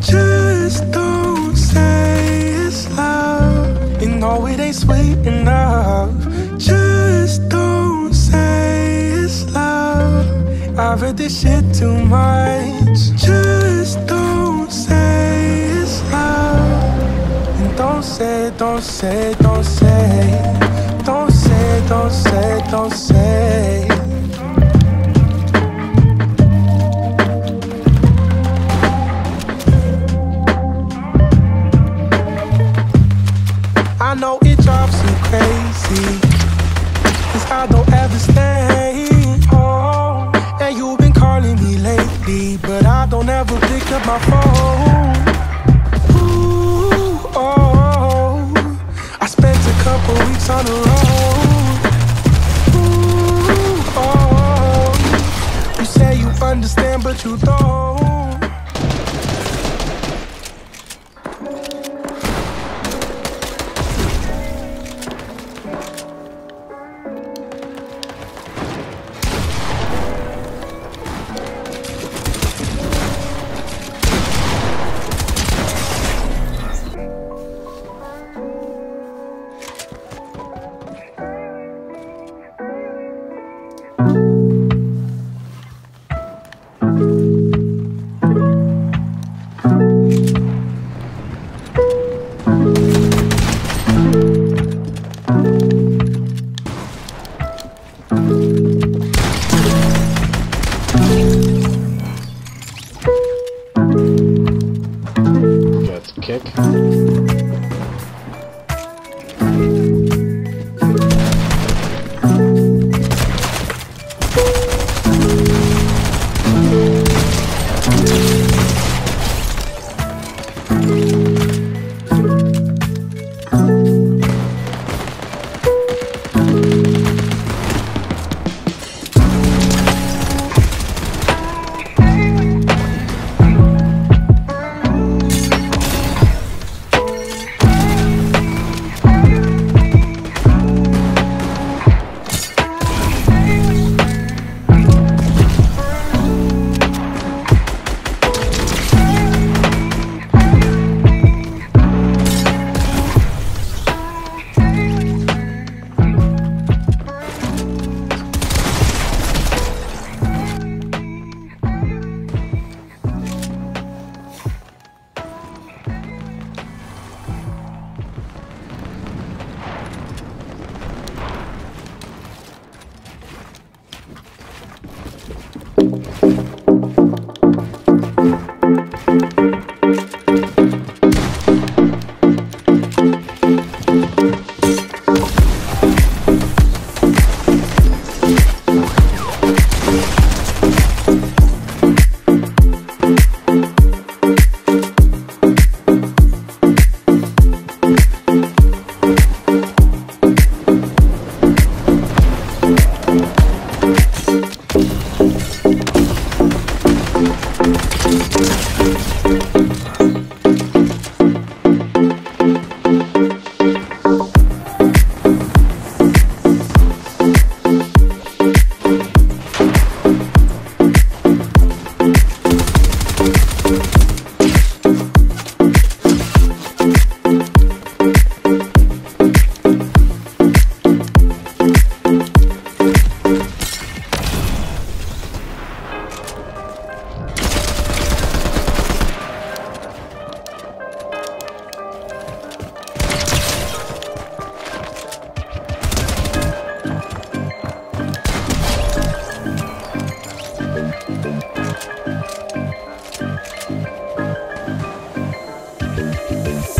Just don't say it's love. You know it ain't sweet enough. Just don't say it's love. I've heard this shit too much. Just don't say it's love. And don't say, don't say, don't say. Don't say, don't say, don't say. Drives crazy. Cause I don't ever stay home. And you've been calling me lately, but I don't ever pick up my phone. Ooh, oh, I spent a couple weeks on the road. Ooh, oh, you say you understand, but you don't. Música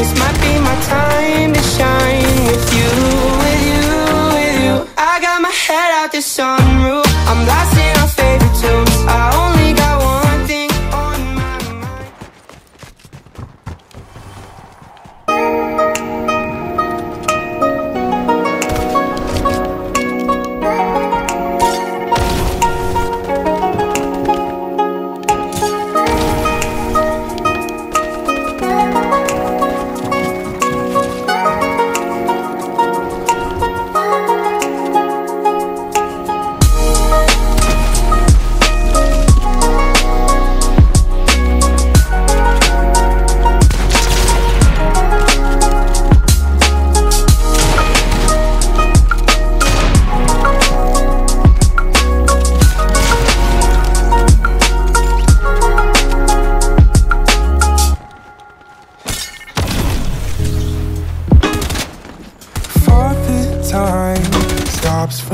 this might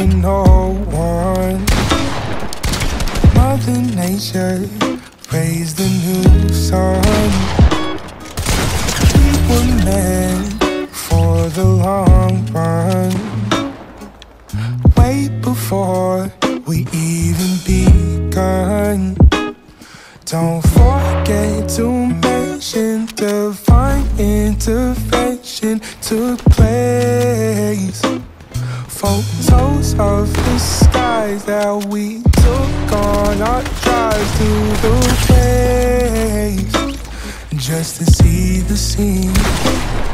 no one. Mother Nature raised the new sun. We were meant for the long run. Way before we even begun. Don't forget to mention divine intervention took place. The that we took on our drives to the place just to see the scene.